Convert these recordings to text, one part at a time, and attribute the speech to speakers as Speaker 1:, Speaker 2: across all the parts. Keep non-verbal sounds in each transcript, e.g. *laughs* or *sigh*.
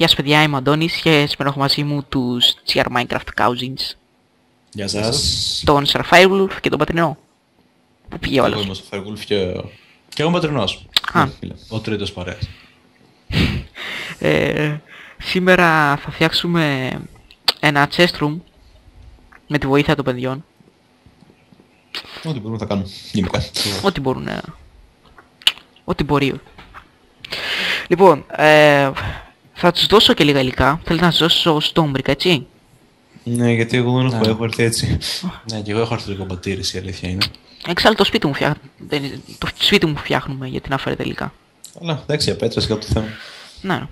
Speaker 1: Γεια σας παιδιά, είμαι ο Αντώνης και σήμερα έχω μαζί μου τους GR Minecraft Cousins.
Speaker 2: Γεια σας.
Speaker 1: Τον Survival και τον Πατρινό. Πού πήγε ο
Speaker 2: Εγώ
Speaker 1: άλλος;
Speaker 2: είμαι ο Σοφαργούλφ και... και εγώ πατρινός.
Speaker 1: Α.
Speaker 2: Ναι, φίλε. Ο τρίτος παρέας. *laughs*
Speaker 1: Ε, σήμερα θα φτιάξουμε ένα chest room με τη βοήθεια των παιδιών.
Speaker 2: Ό,τι μπορούμε θα κάνουμε. Γενικά.
Speaker 1: Ό,τι μπορούν. ε, Ό,τι μπορεί. Λοιπόν, ε, θα τους δώσω και λίγα υλικά. Θέλετε να σας δώσω Stonebrick, έτσι.
Speaker 2: ναι, γιατί εγώ δεν έχω,
Speaker 3: Ναι.
Speaker 2: έχω έρθει έτσι.
Speaker 3: Ναι, και εγώ έχω έρθει λίγο πατήρηση, η αλήθεια είναι.
Speaker 1: Εξάλλου το σπίτι μου, φτιά... δεν- το σπίτι μου φτιάχνουμε γιατί να φέρετε υλικά.
Speaker 2: Αλλά εντάξει, για πέτρες κάτω το θέμα.
Speaker 1: Ναι.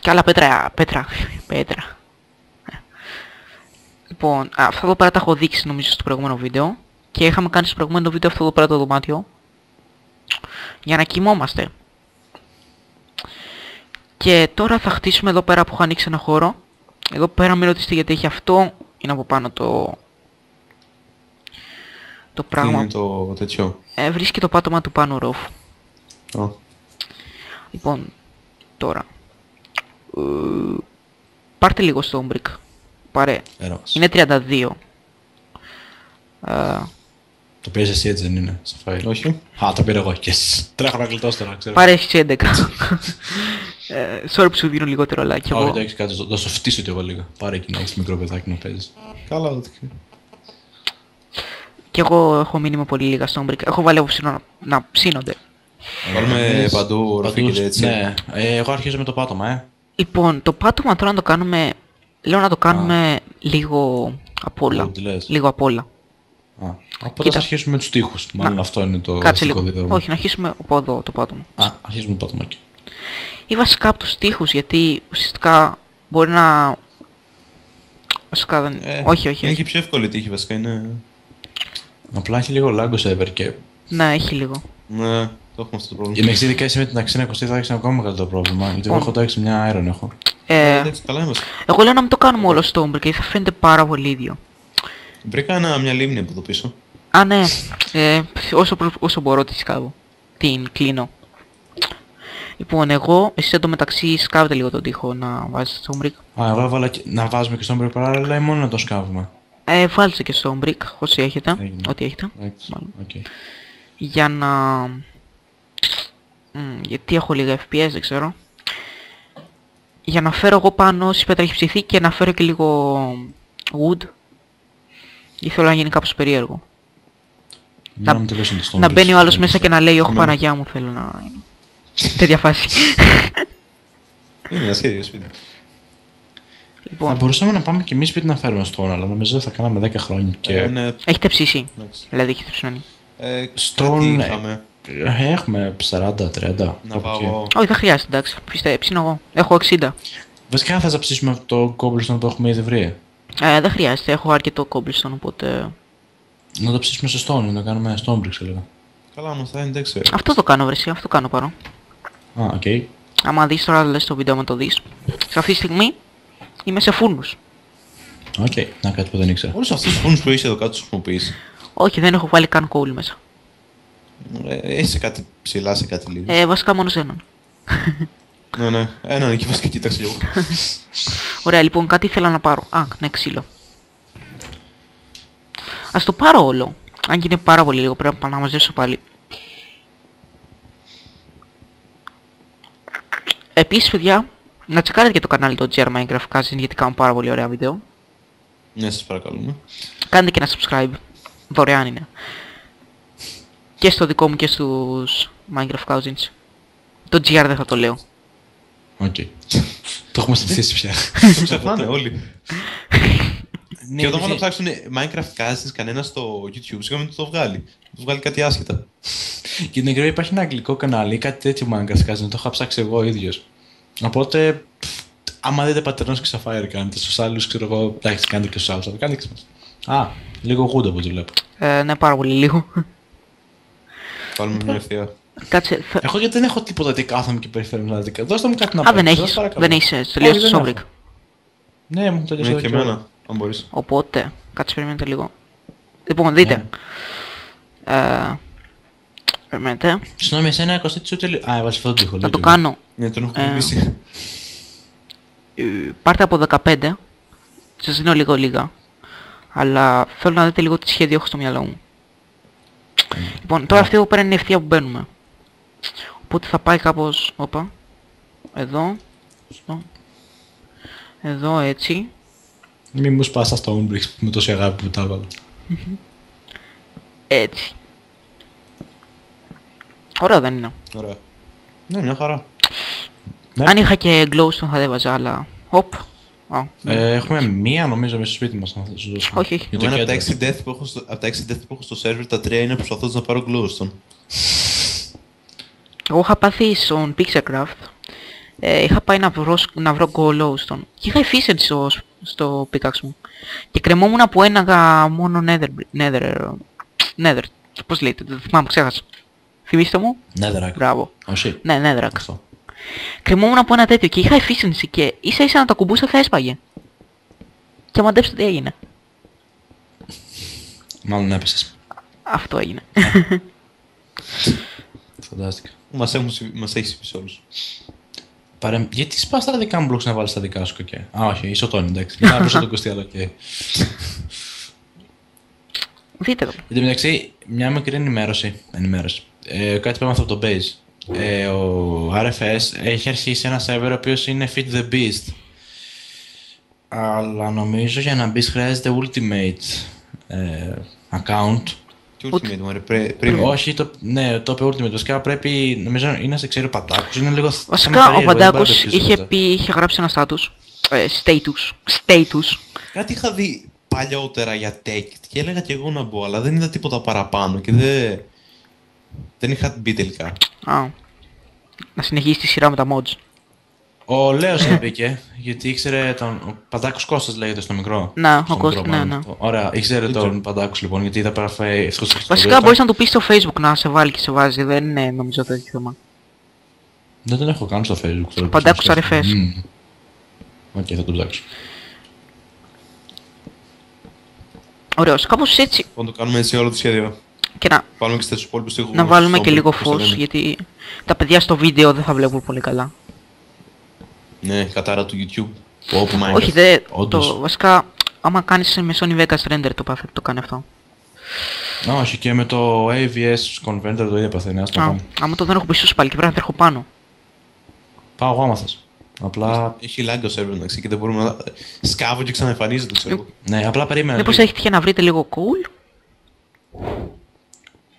Speaker 1: Και άλλα πέτρα, πέτρα, πέτρα. Ε. Λοιπόν, α, αυτά εδώ πέρα τα έχω δείξει νομίζω στο προηγούμενο βίντεο. Και είχαμε κάνει στο προηγούμενο βίντεο αυτό εδώ πέρα το δωμάτιο. Για να κοιμόμαστε. Και τώρα θα χτίσουμε εδώ πέρα που έχω ανοίξει ένα χώρο. Εδώ πέρα μην ρωτήσετε γιατί έχει αυτό. Είναι από πάνω το... Το
Speaker 2: Τι
Speaker 1: πράγμα.
Speaker 2: είναι το τέτοιο.
Speaker 1: Ε, βρίσκει το πάτωμα του πάνω ρόφου.
Speaker 2: Α,
Speaker 1: Λοιπόν, τώρα. Ε, πάρτε λίγο στο Brick. Πάρε.
Speaker 3: Έρος.
Speaker 1: Είναι 32. Ε,
Speaker 3: Το πήρες εσύ έτσι δεν είναι, στο φάιλ.
Speaker 2: όχι.
Speaker 3: Α, το πήρα εγώ και εσύ. Τρέχω να γλιτώσω τώρα, ξέρω.
Speaker 1: πάρε έχεις 11. *laughs* ε, sorry που σου δίνω λιγότερο αλλά κι
Speaker 3: Όχι,
Speaker 1: εγώ.
Speaker 3: το έχεις κάτι, θα σου φτύσω κι εγώ λίγο. Πάρε εκεί να έχεις μικρό παιδάκι να παίζεις.
Speaker 2: Καλά, ότι.
Speaker 1: Κι εγώ έχω μείνει με πολύ λίγα στο Brick. Έχω βάλει από ψήνω να, να ψήνονται.
Speaker 2: Βάλουμε
Speaker 3: Έχεις
Speaker 2: παντού οροφή
Speaker 3: παντού-
Speaker 2: και έτσι.
Speaker 3: Ναι, ε, εγώ αρχίζω με το πάτωμα, ε.
Speaker 1: Λοιπόν, το πάτωμα τώρα να το κάνουμε... Λέω να το κάνουμε λίγο απ' όλα.
Speaker 3: Τι λες.
Speaker 1: Λίγο απ' όλα.
Speaker 3: Α, οπότε
Speaker 1: Κοίτα.
Speaker 3: θα αρχίσουμε με τους τοίχους. Μάλλον αυτό είναι το
Speaker 1: Κάτσε
Speaker 3: βασικό
Speaker 1: λίγο.
Speaker 3: δίδαγμα.
Speaker 1: Όχι, να αρχίσουμε από εδώ το πάτωμα.
Speaker 3: Α, αρχίζουμε το πάτωμα εκεί.
Speaker 1: Ή βασικά από τους τοίχους, γιατί ουσιαστικά μπορεί να... Βασικά δεν...
Speaker 2: Ε,
Speaker 1: όχι, όχι,
Speaker 2: Είναι
Speaker 1: όχι.
Speaker 2: και πιο εύκολη η τύχη βασικά. Είναι.
Speaker 3: Απλά έχει λίγο lag ο server και...
Speaker 1: Ναι, έχει λίγο.
Speaker 2: Ναι, το έχουμε αυτό το πρόβλημα.
Speaker 3: Και με εξή ειδικά εσύ με την αξίνα Κωστή θα έχεις ακόμα μεγαλύτερο πρόβλημα. Γιατί εγώ
Speaker 1: Ω.
Speaker 3: έχω το έξι μια iron έχω.
Speaker 1: Ε,
Speaker 2: Εντάξει, καλά είμαστε.
Speaker 1: εγώ λέω να μην το κάνουμε όλο stonebrick γιατί θα φαίνεται πάρα πολύ ίδιο.
Speaker 2: Βρήκα ένα, μια λίμνη από εδώ πίσω.
Speaker 1: Α, ναι. Ε, όσο, προ- όσο μπορώ τη σκάβω. Την κλείνω. Λοιπόν, εγώ, εσείς εντωμεταξύ σκάβετε λίγο τον τοίχο να βάζετε stonebrick.
Speaker 3: Α, εγώ έβαλα και- να βάζουμε και stonebrick παράλληλα ή μόνο να το σκάβουμε.
Speaker 1: Ε, βάλτε και stonebrick, όσοι έχετε.
Speaker 3: Έγινε.
Speaker 1: Ό,τι έχετε.
Speaker 3: Εντάξει,
Speaker 1: Μάλλον.
Speaker 3: οκ.
Speaker 1: Για να... Μμ, γιατί έχω λίγα FPS, δεν ξέρω. Για να φέρω εγώ πάνω όση πέτρα έχει ψηθεί και να φέρω και λίγο wood. Ήθελα να γίνει κάπως περίεργο.
Speaker 3: Για να μην τελειώσουμε το
Speaker 1: να
Speaker 3: stonebrick.
Speaker 1: μπαίνει ο άλλος μέσα και να λέει όχι
Speaker 2: Ναι.
Speaker 1: Παναγιά μου θέλω να... Τέτοια φάση.
Speaker 2: Είναι ένα σχέδιο σπίτι.
Speaker 3: Θα
Speaker 1: λοιπόν,
Speaker 3: μπορούσαμε να πάμε και εμείς σπίτι να φέρουμε stone, αλλά νομίζω θα κάναμε 10 χρόνια και...
Speaker 2: Ε, ναι,
Speaker 1: έχετε ψήσει.
Speaker 2: εντάξει.
Speaker 1: Δηλαδή έχετε ψήσει.
Speaker 2: Ε,
Speaker 3: Στον-
Speaker 2: κάτι είχαμε.
Speaker 3: Ε, Έχουμε 40-30.
Speaker 2: Να
Speaker 3: κάπου
Speaker 2: πάω
Speaker 3: εκεί.
Speaker 2: εγώ.
Speaker 1: Όχι δεν χρειάζεται εντάξει. Πιστε, ψήνω εγώ. Έχω 60.
Speaker 3: Βασικά θα ψήσουμε το cobblestone που έχουμε ήδη βρει;
Speaker 1: Ε, δεν χρειάζεται. Έχω αρκετό cobblestone οπότε...
Speaker 3: Να το ψήσουμε σε stone, να το κάνουμε stone bricks έλεγα.
Speaker 2: Καλά, όμως θα είναι εντάξει.
Speaker 1: Αυτό το κάνω βρεσί. Αυτό κάνω παρό.
Speaker 3: Α, οκ.
Speaker 1: Άμα δεις τώρα λες το βίντεο με το δεις. Σε αυτή τη στιγμή είμαι σε φούρνους.
Speaker 3: Οκ, να κάτι που δεν ήξερα.
Speaker 2: Όλους αυτούς τους φούρνους που έχεις εδώ κάτω τους χρησιμοποιείς.
Speaker 1: Όχι δεν έχω βάλει καν coal μέσα.
Speaker 2: Ε, έχεις σε κάτι ψηλά, σε κάτι λίγο.
Speaker 1: Ε, βασικά μόνο σε έναν.
Speaker 2: Ναι, ναι. Έναν εκεί βασικά κοίταξε λίγο. *laughs*
Speaker 1: Ωραία λοιπόν κάτι ήθελα να πάρω. Α, ναι ξύλο. Ας το πάρω όλο. Αν και είναι πάρα πολύ λίγο πρέπει να μαζέψω πάλι. Επίσης παιδιά, να τσεκάρετε και το κανάλι το GR Minecraft Cousin γιατί κάνουν πάρα πολύ ωραία βίντεο.
Speaker 2: Ναι, σας παρακαλούμε.
Speaker 1: Κάντε και ένα subscribe. Δωρεάν είναι. Και στο δικό μου και στους Minecraft Cousins. Το GR δεν θα το λέω.
Speaker 3: Οκ. Το έχουμε συνηθίσει πια.
Speaker 2: Το *laughs* ξεχνάνε όλοι.
Speaker 3: Ναι,
Speaker 2: Και όταν
Speaker 3: γιατί-
Speaker 2: πάνε να ψάξουν Minecraft Cousins κανένας στο YouTube, σίγουρα μην το βγάλει. Το βγάλει κάτι άσχετα.
Speaker 3: Και την εκρή υπάρχει ένα αγγλικό κανάλι ή κάτι τέτοιο Minecraft κάνει, το είχα ψάξει εγώ ίδιος. Οπότε, πφ, άμα δείτε πατερνός και Sapphire κάνετε, στους άλλους ξέρω εγώ, εντάξει κάνετε και στους άλλους, αλλά κάντε και σε εμάς. Α, λίγο good από ό,τι βλέπω.
Speaker 1: Ε, ναι πάρα πολύ λίγο.
Speaker 2: Βάλουμε μια ευθεία.
Speaker 1: Κάτσε, θα...
Speaker 3: Εγώ γιατί δεν έχω τίποτα τι κάθομαι και περιφέρω να δείτε. Δώστε μου κάτι να
Speaker 1: Α, δεν
Speaker 3: παίξω,
Speaker 1: έχεις.
Speaker 3: σας παρακαλώ.
Speaker 1: Δεν έχεις. ε, Τελείωσε
Speaker 3: Όχι,
Speaker 1: το
Speaker 3: δεν
Speaker 1: Sobrik.
Speaker 3: έχω. Ναι, μου έχουν τελειώσει
Speaker 2: Ναι,
Speaker 3: εδώ
Speaker 2: και
Speaker 3: και
Speaker 2: εμένα, αν μπορείς.
Speaker 1: Οπότε, κάτσε περιμένετε λίγο. Λοιπόν, δείτε.
Speaker 3: Ναι.
Speaker 1: Ε, περιμένετε.
Speaker 3: Συγγνώμη, εσένα κοστί σου τελείω. Α, έβαλες αυτό το τείχο.
Speaker 1: Να το
Speaker 3: δίκιο.
Speaker 1: κάνω.
Speaker 2: Ναι, τον έχω
Speaker 1: Ε.
Speaker 2: κουμπίσει.
Speaker 1: Ε, πάρτε από 15. Σας δίνω λίγο λίγα. Αλλά θέλω να δείτε λίγο τι σχέδιο έχω στο μυαλό μου. Λοιπόν, τώρα αυτή εδώ πέρα είναι η ευθεία που μπαίνουμε. Οπότε θα πάει κάπως... Όπα. Εδώ. Στο. Εδώ έτσι.
Speaker 3: Μη μου σπάσας στο Umbrex με τόση αγάπη που τα έβαλα.
Speaker 1: Έτσι. Ωραία δεν είναι.
Speaker 2: Ωραία. Ναι, μια χαρά.
Speaker 3: Ναι.
Speaker 1: Αν είχα και glowstone θα έβαζα, αλλά... Οπ. Α,
Speaker 3: Ε, έχουμε μία νομίζω μέσα στο σπίτι μας να σου δώσω.
Speaker 1: Όχι, όχι.
Speaker 3: Για το
Speaker 2: Εμένα από τα
Speaker 3: κέντρο.
Speaker 2: 6 death που έχω στο, από τα 6 death που έχω στο server, τα 3 είναι προσπαθώντας να πάρω glowstone.
Speaker 1: Εγώ είχα πάθει στον Pixelcraft. Ε, είχα πάει να βρω, σ- να βρω glowstone. Και είχα efficiency στο, στο pickaxe μου. Και κρεμόμουν που έναγα μόνο nether, nether, ε, nether. Πώς λέγεται, δεν θυμάμαι, ξέχασα. Θυμήστε μου;
Speaker 3: Netherrack.
Speaker 1: Μπράβο.
Speaker 3: Όχι.
Speaker 1: Ναι, netherrack.
Speaker 3: Αυτό.
Speaker 1: Κρεμόμουν από ένα τέτοιο και είχα efficiency και ίσα ίσα να το κουμπούσα θα έσπαγε. Και μαντέψτε τι έγινε.
Speaker 3: Μάλλον έπεσες.
Speaker 1: Αυτό έγινε. *laughs*
Speaker 3: Φαντάστηκα.
Speaker 2: Μας, έχουν, συμβεί- μας έχεις συμβεί σε όλους.
Speaker 3: Παρε... Γιατί σπάς τα δικά μου μπλοκς να βάλεις τα δικά σου κοκέ. Α, όχι, είσαι ο Τόνι, εντάξει. Για να πεις τον Κωστή, αλλά οκ.
Speaker 1: Δείτε το.
Speaker 3: Εν τω μεταξύ, μια μικρή ενημέρωση. ενημέρωση. Ε, κάτι πρέπει αυτό από το base. Ε, ο RFS έχει αρχίσει ένα server ο οποίος είναι Fit the Beast. Αλλά νομίζω για να μπεις χρειάζεται Ultimate ε, account.
Speaker 2: Και ultimate, μωρέ, πρέ- premium.
Speaker 3: Όχι, το, ναι, το είπε Ultimate. Βασικά πρέπει, νομίζω είναι να σε ξέρει ο Παντάκος. Είναι λίγο θέμα
Speaker 1: Βασικά ο
Speaker 3: περίεργο, δεν
Speaker 1: Παντάκος
Speaker 3: μπορεί να το
Speaker 1: είχε
Speaker 3: εξηγήσω
Speaker 1: πει, είχε γράψει ένα status. Ε, status. Status.
Speaker 2: Κάτι είχα δει παλιότερα για tech και έλεγα και εγώ να μπω, αλλά δεν είδα τίποτα παραπάνω και δεν... Δεν είχα μπει τελικά.
Speaker 1: Α. Να συνεχίσει τη σειρά με τα mods.
Speaker 3: Ο Λέος δεν μπήκε, γιατί ήξερε τον. Ο Παντάκος Κώστας λέγεται στο μικρό.
Speaker 1: Ναι, ο
Speaker 3: Στο
Speaker 1: Κώστας,
Speaker 3: μικρό,
Speaker 1: ναι,
Speaker 3: μάλλον.
Speaker 1: ναι.
Speaker 3: Ωραία, ήξερε
Speaker 2: Δεν
Speaker 3: τον
Speaker 2: ξέρω.
Speaker 3: Παντάκος λοιπόν, γιατί είδα παραφέ. ευτυχώς στο
Speaker 1: Βασικά
Speaker 3: σχολείο
Speaker 1: μπορείς
Speaker 3: του.
Speaker 1: να του πεις στο facebook να σε βάλει και σε βάζει. Δεν είναι νομίζω τέτοιο θέμα.
Speaker 3: Δεν τον έχω κάνει στο facebook. τώρα που
Speaker 1: Παντάκος
Speaker 3: σκέφτομαι.
Speaker 1: RFS.
Speaker 3: Μμμ. Οκ, θα τον ψάξω.
Speaker 1: Ωραίος. Κάπως έτσι.
Speaker 2: Λοιπόν, το κάνουμε έτσι όλο το σχέδιο.
Speaker 1: Και να,
Speaker 2: Βάλουμε και στους υπόλοιπους τοίχους.
Speaker 1: να βάλουμε και
Speaker 2: στο-
Speaker 1: λίγο
Speaker 2: πώς το
Speaker 1: φως
Speaker 2: λένε.
Speaker 1: γιατί τα παιδιά στο βίντεο δεν θα βλέπουν πολύ καλά.
Speaker 2: Ναι, κατάρα του YouTube. Όπου Minecraft.
Speaker 1: Όχι δε,
Speaker 3: όντως.
Speaker 1: το, βασικά άμα κάνεις με Sony Vegas render το perfect το κάνει αυτό.
Speaker 3: Α, όχι, και με το AVS Converter το ίδιο παθαίνει. Ας το
Speaker 1: Α,
Speaker 3: πάμε.
Speaker 1: άμα το δεν έχω πίσω πάλι και πρέπει να τρέχω πάνω.
Speaker 3: Πάω εγώ άμα θες. Απλά,
Speaker 2: Έχει lag ο server εντάξει και δεν μπορούμε να... Σκάβω και ξαναεμφανίζεται, ξέρω εγώ.
Speaker 3: ναι, απλά περίμενα.
Speaker 1: Μήπως
Speaker 3: λίγο.
Speaker 1: έχει τυχαία να βρείτε λίγο cool;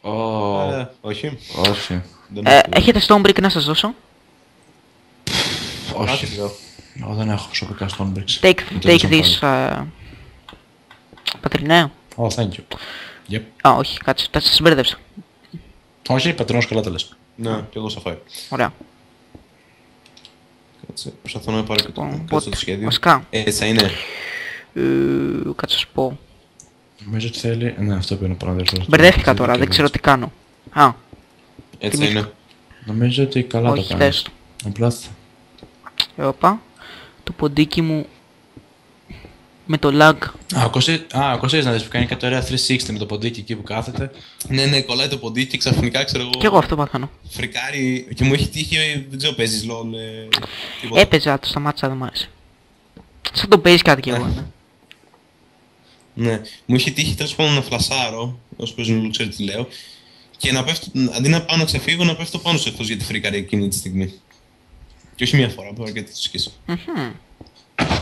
Speaker 3: Ω,
Speaker 2: Ε, Όχι.
Speaker 3: Όχι.
Speaker 2: Δεν
Speaker 1: Ε,
Speaker 2: έχω.
Speaker 1: έχετε Stonebrick να σας δώσω;
Speaker 2: Κάτι
Speaker 3: Όχι.
Speaker 2: λέω.
Speaker 3: Εγώ δεν έχω προσωπικά Stonebricks.
Speaker 1: Take,
Speaker 3: Με το
Speaker 1: take
Speaker 3: Vision
Speaker 1: this. Uh, πατρινέ.
Speaker 3: Oh, thank you. Yep.
Speaker 1: Α, όχι, κάτσε, τα σας μπέρδεψα.
Speaker 3: Όχι, πατρινός καλά τα λες.
Speaker 2: Ναι, και εγώ σαφάει.
Speaker 1: Ωραία.
Speaker 2: Κάτσε, προσπαθώ να πάρω και το,
Speaker 1: Λοιπόν,
Speaker 2: κάτσε
Speaker 1: οπότε,
Speaker 2: το σχέδιο.
Speaker 1: βασικά,
Speaker 2: Ε, Έτσι θα είναι.
Speaker 1: ε, κάτσε να σου πω.
Speaker 3: Νομίζω ότι θέλει. Ναι, αυτό πρέπει να παραδεχτώ.
Speaker 1: Μπερδεύτηκα τώρα, δεν ξέρω τι κάνω. Α,
Speaker 2: Έτσι θα
Speaker 1: Θυμήθηκα.
Speaker 2: είναι.
Speaker 3: Νομίζω ότι καλά
Speaker 1: όχι,
Speaker 3: το κάνεις.
Speaker 1: δες.
Speaker 3: Απλά θα-
Speaker 1: Ε, Όπα. Το ποντίκι μου με το lag.
Speaker 3: Α, ο Κωστής, α, ο Κωστής να δεις που κάνει κάτι ωραία 360 με το ποντίκι εκεί που κάθεται.
Speaker 2: Ναι, ναι, κολλάει το ποντίκι και ξαφνικά ξέρω εγώ.
Speaker 1: Κι εγώ αυτό πάθανα.
Speaker 2: Φρικάρει και μου έχει τύχει, ε, δεν ξέρω, παίζεις LOL. Ε, τίποτα.
Speaker 1: Έπαιζα, το σταμάτησα, δεν μ' άρεσε. Σαν το παίζεις κάτι κι εγώ.
Speaker 2: Ε.
Speaker 1: ναι.
Speaker 2: Ναι, μου είχε τύχει τέλος πάντων να φλασάρω, όσο παίζουν LOL ξέρει τι λέω, και να πέφτω, αντί να πάω να ξεφύγω, να πέφτω πάνω σε αυτός γιατί φρικάρει εκείνη τη στιγμή. Και όχι μία φορά, μπορεί και τη σκίσει.
Speaker 1: Μμμ.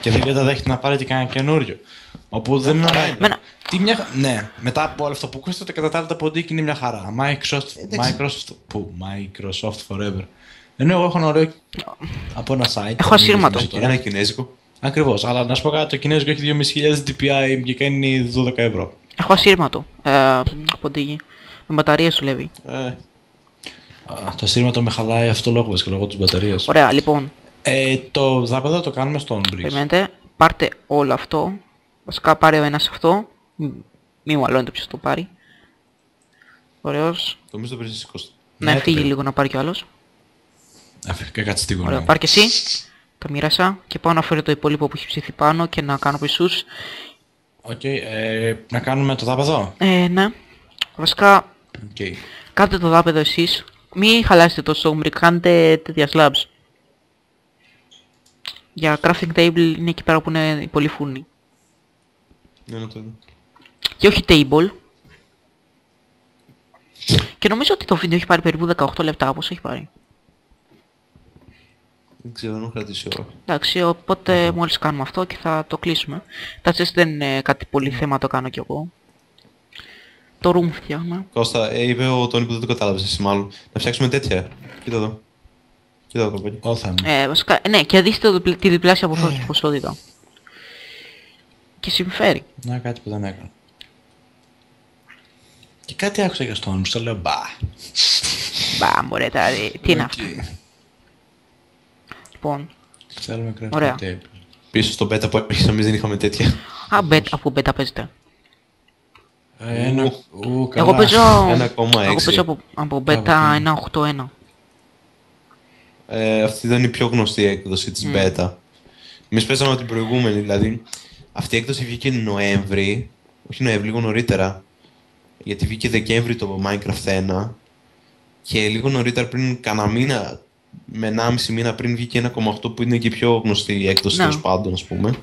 Speaker 3: Και δεν καταδέχεται να πάρει και κανένα καινούριο. Όπου δεν είναι.
Speaker 2: χαρά είναι.
Speaker 1: Μένα-
Speaker 3: Τι μια... χα- Ναι, μετά από όλο αυτό που ακούστηκε, κατά τα άλλα τα ποντίκι είναι μια χαρά. Microsoft,
Speaker 2: Εντάξει.
Speaker 3: Microsoft, που, Microsoft Forever. Ενώ εγώ έχω ένα ωραίο από ένα site.
Speaker 1: Έχω ασύρματο.
Speaker 3: Τώρα.
Speaker 2: Και ένα κινέζικο.
Speaker 3: Ακριβώς, αλλά να σου πω κάτι, το κινέζικο έχει 2.500 DPI και κάνει 12 ευρώ.
Speaker 1: Έχω ασύρματο. Ε, ποντίκι. Με μπαταρία σου λέει.
Speaker 2: Ε,
Speaker 3: Α, το ασύρματο με χαλάει αυτό λόγω βασικά λόγω της μπαταρίας.
Speaker 1: Ωραία, λοιπόν,
Speaker 3: Ε, το δάπεδο το κάνουμε στο Onbrix.
Speaker 1: περιμένετε. Πάρτε όλο αυτό. Βασικά πάρε ο ένας αυτό. Μη μη μου αλώνετε ποιος το πάρει. Ωραίος.
Speaker 2: το νομίζω το παίζεις Κώστα.
Speaker 1: Να
Speaker 3: Ναι,
Speaker 1: φύγει
Speaker 3: το
Speaker 1: λίγο να πάρει κι άλλος.
Speaker 3: Αφήκα κάτι στην γωνία.
Speaker 1: Ωραία, πάρ' και εσύ. Τα μοίρασα και πάω να φέρω το υπόλοιπο που έχει ψηθεί πάνω και να κάνω πισούς.
Speaker 3: Οκ, ε, να κάνουμε το δάπεδο;
Speaker 1: Ε, ναι. Βασικά,
Speaker 3: Οκ.
Speaker 1: κάντε το δάπεδο εσείς. Μη χαλάσετε το stonebrick, κάντε τέτοια slabs. Για crafting table είναι εκεί πέρα που είναι οι πολλοί φούρνοι.
Speaker 2: Ναι, να το δω.
Speaker 1: Και όχι table. Και νομίζω ότι το βίντεο έχει πάρει περίπου 18 λεπτά, όπως έχει πάρει.
Speaker 2: Δεν ξέρω, δεν έχω κρατήσει ώρα.
Speaker 1: Εντάξει, οπότε μόλις κάνουμε αυτό και θα το κλείσουμε. Τα chest δεν είναι κάτι πολύ θέμα, το κάνω κι εγώ. Το room φτιάχνουμε.
Speaker 2: Κώστα, ε, είπε ο Τόνι που δεν το κατάλαβες εσύ μάλλον. Να φτιάξουμε τέτοια. Κοίτα εδώ. Κοίτα εδώ, κοπέλι.
Speaker 3: Όθα μου.
Speaker 1: Ε, βασικά, ε, ναι, και δείστε το διπλ- τη διπλάσια ποσό- ποσότητα. Και συμφέρει.
Speaker 3: Να κάτι που δεν έκανα. Και κάτι άκουσα για στον στο λέω μπα.
Speaker 1: Μπα, μωρέ, τα, τι είναι
Speaker 3: Οκ.
Speaker 1: αυτό; Λοιπόν,
Speaker 3: Θέλουμε crafting
Speaker 1: Ωραία.
Speaker 3: table.
Speaker 2: Πίσω στο beta που έπαιξες εμείς δεν είχαμε τέτοια.
Speaker 1: α, beta, από beta παίζετε.
Speaker 3: Ε, Ένα...
Speaker 2: Ου.
Speaker 3: Ου, καλά.
Speaker 1: Εγώ παίζω,
Speaker 2: 1,6.
Speaker 1: εγώ παίζω από, από beta 1.8.1.
Speaker 2: Ε, αυτή ήταν η πιο γνωστή έκδοση της beta. Εμείς παίζαμε από την προηγούμενη, δηλαδή. Αυτή η έκδοση βγήκε Νοέμβρη, όχι Νοέμβρη, λίγο νωρίτερα. Γιατί βγήκε Δεκέμβρη το Minecraft 1 και λίγο νωρίτερα πριν κανένα μήνα, με 1,5 μήνα πριν βγήκε 1,8 που είναι και η πιο γνωστή έκδοση
Speaker 1: Ναι.
Speaker 2: τέλος πάντων, ας πούμε.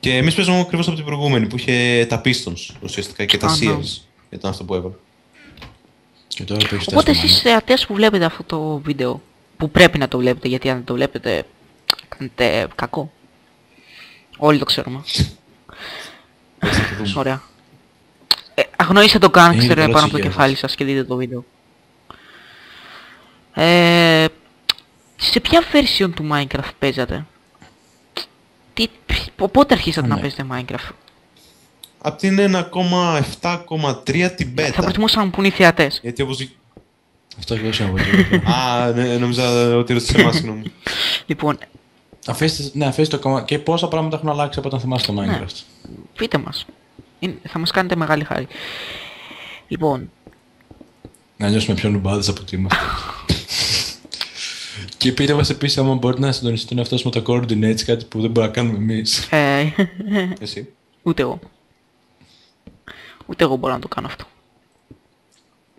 Speaker 2: Και εμείς παίζαμε ακριβώς από την προηγούμενη που είχε τα Pistons ουσιαστικά και τα
Speaker 1: Α, ναι.
Speaker 2: Sears. Ήταν αυτό που έβαλε.
Speaker 3: Και τώρα το έχεις
Speaker 1: Οπότε
Speaker 3: τεστ
Speaker 1: εσείς θεατές που βλέπετε αυτό το βίντεο, που πρέπει να το βλέπετε, γιατί αν δεν το βλέπετε, κάνετε κακό. Όλοι το ξέρουμε.
Speaker 2: Έτσι θα το δούμε.
Speaker 1: Ωραία. Ε, αγνοήστε το
Speaker 3: Είναι
Speaker 1: gangster
Speaker 3: πολύ
Speaker 1: πάνω από το
Speaker 3: συγγένειας.
Speaker 1: κεφάλι σας και δείτε το βίντεο. Ε, σε ποια version του Minecraft παίζατε; Τι, π- πότε αρχίσατε
Speaker 3: Α,
Speaker 1: να
Speaker 3: ναι.
Speaker 1: παίζετε Minecraft?
Speaker 2: Απ' την 1,7,3 την beta.
Speaker 1: Θα προτιμούσα να μου πούν οι θεατές.
Speaker 2: Γιατί όπως...
Speaker 3: Αυτό και όσο εγώ το
Speaker 2: Α, ναι, νόμιζα ότι ρωτήσες εμάς, συγγνώμη.
Speaker 1: Λοιπόν,
Speaker 3: Αφήστε, ναι, αφήστε το κομμάτι. Και πόσα πράγματα έχουν αλλάξει από όταν θυμάσαι το
Speaker 1: Ναι.
Speaker 3: Minecraft.
Speaker 1: πείτε μας. Είναι- θα μας κάνετε μεγάλη χάρη. Λοιπόν,
Speaker 3: Να νιώσουμε πιο νουμπάδες από ότι είμαστε. *laughs* και πείτε μας επίσης άμα μπορείτε να συντονιστείτε τον εαυτό σας με τα coordinates, κάτι που δεν μπορούμε να κάνουμε εμείς.
Speaker 1: ε,
Speaker 2: Εσύ.
Speaker 1: ούτε εγώ. Ούτε εγώ μπορώ να το κάνω αυτό.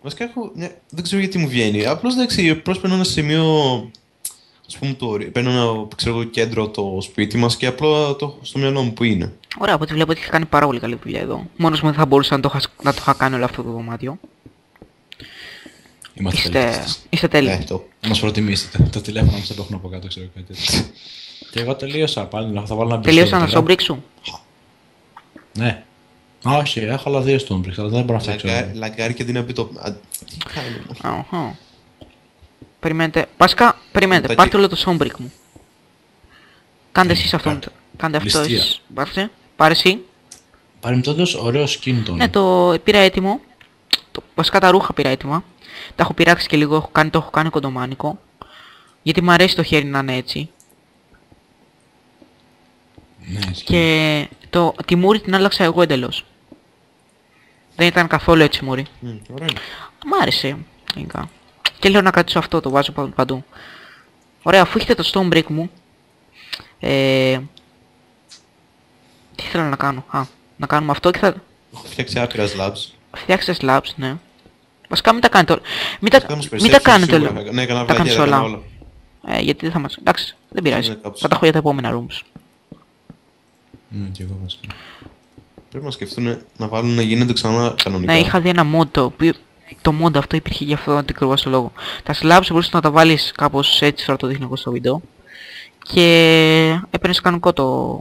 Speaker 2: Βασικά έχω... ναι, δεν ξέρω γιατί μου βγαίνει. Απλώς εντάξει, απλώς παίρνω ένα σημείο... Ας πούμε το... Παίρνω ένα ξέρω, εγώ, κέντρο το σπίτι μας και απλά το έχω στο μυαλό μου που είναι.
Speaker 1: Ωραία, από ό,τι βλέπω ότι έχει κάνει πάρα πολύ καλή δουλειά εδώ. Μόνος μου δεν θα μπορούσα να το, είχα, να το είχα κάνει όλο αυτό το δωμάτιο.
Speaker 3: Είμαστε
Speaker 1: Είστε,
Speaker 3: τελείωστες.
Speaker 1: είστε τέλειοι.
Speaker 2: Ναι, το.
Speaker 3: Να μας προτιμήσετε. Τα τηλέφωνα μας δεν έχουν από κάτω, ξέρω κάτι τέτοιο. και εγώ τελείωσα πάλι, θα βάλω ένα
Speaker 1: Τελείωσα να
Speaker 3: μπιστόλι τώρα.
Speaker 1: σου σου.
Speaker 3: Ναι. Όχι, έχω άλλα δύο stonebricks, αλλά δεν μπορώ να φτιάξω.
Speaker 2: Λαγκά- Λαγκάρει και την το... Α, Τι κάνω.
Speaker 1: Αχα. Περιμένετε. Βασικά, περιμένετε.
Speaker 2: Τα
Speaker 1: Πάρτε
Speaker 2: και-
Speaker 1: όλο το stonebrick μου. Κάντε εσείς αυτό.
Speaker 3: πάρτε.
Speaker 1: Κάντε αυτό
Speaker 3: Ληστεία.
Speaker 1: εσείς. Πάρτε. Πάρε εσύ.
Speaker 3: Παρεμπιπτόντως, ωραίο skin Τόνι.
Speaker 1: Ναι, το πήρα έτοιμο. Το, βασικά τα ρούχα πήρα έτοιμα. Τα έχω πειράξει και λίγο, έχω κάνει, το έχω κάνει κοντομάνικο. Γιατί μου αρέσει το χέρι να είναι έτσι.
Speaker 3: Ναι, ισχύει.
Speaker 1: Και το, τη μούρη την άλλαξα εγώ εντελώς. Δεν ήταν καθόλου έτσι μούρη.
Speaker 2: Μμ, Ωραία. είναι.
Speaker 1: Μ' άρεσε. γενικά. Και λέω να κρατήσω αυτό, το βάζω πα- παντού. Ωραία, αφού έχετε το stone brick μου. Ε, τι ήθελα να κάνω; Α, να κάνουμε αυτό και θα
Speaker 2: Έχω φτιάξει άπειρα slabs.
Speaker 1: φτιάξετε slabs, ναι. Βασικά μην τα κάνετε όλα. Μην τα,
Speaker 2: Θα μας
Speaker 1: μην τα
Speaker 2: περισσέψουν
Speaker 1: κάνετε
Speaker 2: σίγουρα.
Speaker 1: όλα.
Speaker 2: Ναι, έκανα
Speaker 1: Τα
Speaker 2: βλακία,
Speaker 1: κάνεις
Speaker 2: τα έκανα
Speaker 1: όλα.
Speaker 2: όλα.
Speaker 1: Ε, γιατί δεν θα μας... Εντάξει, δεν πειράζει.
Speaker 2: Ναι, κάπως.
Speaker 1: Θα τα έχω για τα επόμενα rooms.
Speaker 3: Ναι, και εγώ βασικά.
Speaker 2: Πρέπει να σκεφτούν να βάλουν να γίνεται ξανά κανονικά.
Speaker 1: Ναι, είχα δει ένα mod το οποίο... Το mod αυτό υπήρχε γι' αυτό ακριβώς το λόγο. Τα slabs μπορούσες να τα βάλεις κάπως έτσι, τώρα το δείχνω εγώ στο βίντεο. Και έπαιρνες κανονικό το...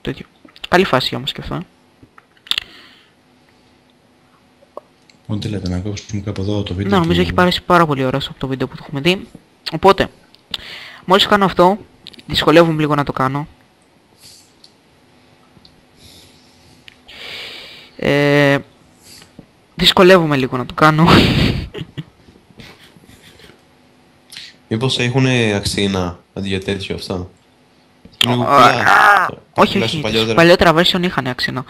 Speaker 1: τέτοιο. Καλή φάση όμως και αυτό. ε.
Speaker 3: Μόνο τι λέτε, να κόψουμε κάπου εδώ το βίντεο.
Speaker 1: Ναι, νομίζω
Speaker 3: του-
Speaker 1: έχει πάρει πάρα πολύ ωραίο από το βίντεο που το έχουμε δει. Οπότε, μόλις κάνω αυτό, δυσκολεύομαι λίγο να το κάνω. Ε, δυσκολεύομαι λίγο να το κάνω.
Speaker 2: Μήπως έχουν αξίνα αντί για τέτοιο αυτά. Είναι
Speaker 1: Α,
Speaker 2: κουκουλά.
Speaker 1: α, όχι,
Speaker 2: Τουλάχιστον
Speaker 1: όχι,
Speaker 2: παλιότερα.
Speaker 1: παλιότερα version είχαν άξινα.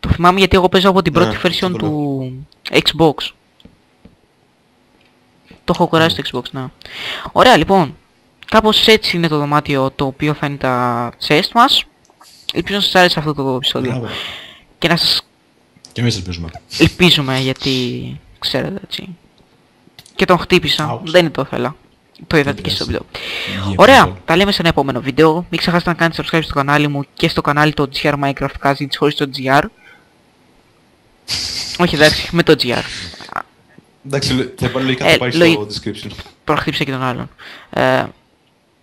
Speaker 1: Το θυμάμαι γιατί εγώ παίζω από την
Speaker 2: Ναι,
Speaker 1: πρώτη
Speaker 2: αυτό
Speaker 1: version
Speaker 2: το
Speaker 1: του Xbox. Το έχω κοράσει στο Xbox, ναι. Ωραία, λοιπόν. Κάπως έτσι είναι το δωμάτιο το οποίο θα είναι τα chest μας. Ελπίζω να σας άρεσε αυτό το επεισόδιο.
Speaker 3: Μπράβο.
Speaker 1: Και να σας
Speaker 3: Και εμείς ελπίζουμε.
Speaker 1: ελπίζουμε γιατί ξέρετε έτσι. Και τον χτύπησα.
Speaker 3: Άουξ.
Speaker 1: Δεν το ήθελα. Το είδατε και στο
Speaker 3: πειράζει.
Speaker 1: βίντεο.
Speaker 3: Γεια,
Speaker 1: Ωραία,
Speaker 3: πολύ.
Speaker 1: τα λέμε σε ένα επόμενο βίντεο. Μην ξεχάσετε να κάνετε subscribe στο κανάλι μου και στο κανάλι το GR Minecraft Cousins χωρίς το GR. Όχι εντάξει, με το GR.
Speaker 2: Εντάξει, λο- θα πάρει λογικά
Speaker 1: Ε,
Speaker 2: θα πάει στο
Speaker 1: λογι-
Speaker 2: description.
Speaker 1: Προχτύψα και τον άλλον. Ε,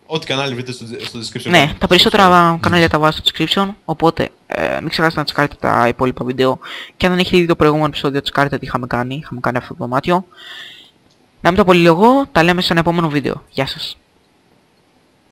Speaker 2: Ό,τι κανάλι βρείτε στο, στο description.
Speaker 1: ναι, τα περισσότερα κανάλια τα βάζω στο description, οπότε ε, μην ξεχάσετε να τσεκάρετε τα υπόλοιπα βίντεο και αν δεν έχετε δει το προηγούμενο επεισόδιο τσεκάρετε τι είχαμε κάνει, είχαμε κάνει αυτό το δωμάτιο. Να μην το απολύω εγώ, τα λέμε σε ένα επόμενο βίντεο. Γεια σας.